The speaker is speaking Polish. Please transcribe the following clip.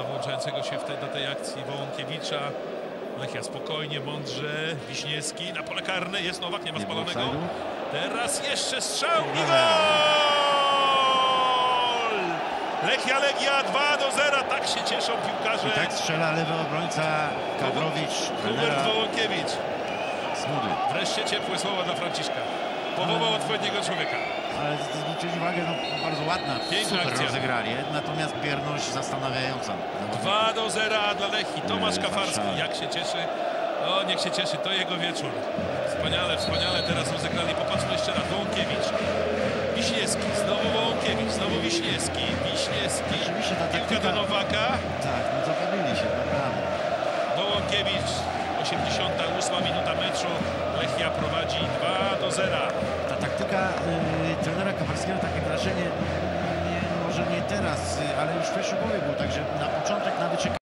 do włączającego się w te, do tej akcji Wołąkiewicza. Lechia spokojnie, mądrze. Wiśniewski na pole karne. Jest Nowak, nie ma spalonego. Teraz jeszcze strzał i gol! Lechia Legia 2 do 0. Tak się cieszą piłkarze. I tak strzela lewy obrońca Kadrowicz, Hubert Wołąkiewicz. Wreszcie ciepłe słowa dla Franciszka. Powołał odpowiedniego człowieka. Ale zwróćcie uwagę, no, bardzo ładna, Piękna super akcja. rozegrali. Natomiast bierność zastanawiająca. 2 do 0 dla Lechii. Tomasz Kafarski, jak się cieszy. O, niech się cieszy, to jego wieczór. Wspaniale, wspaniale teraz rozegrali. Popatrzmy jeszcze raz. Wołąkiewicz. Wiśniewski, znowu Wołąkiewicz, znowu Wiśniewski. Wiśniewski. Rzeczywiście ta Piłka do Nowaka. Tak, no zabawili się, naprawdę. Wołąkiewicz. 88 minuta 0. Ta taktyka y, trenera Kafarskiego, takie wrażenie, nie, może nie teraz, y, ale już w Feszukowie był, także na początek nawet się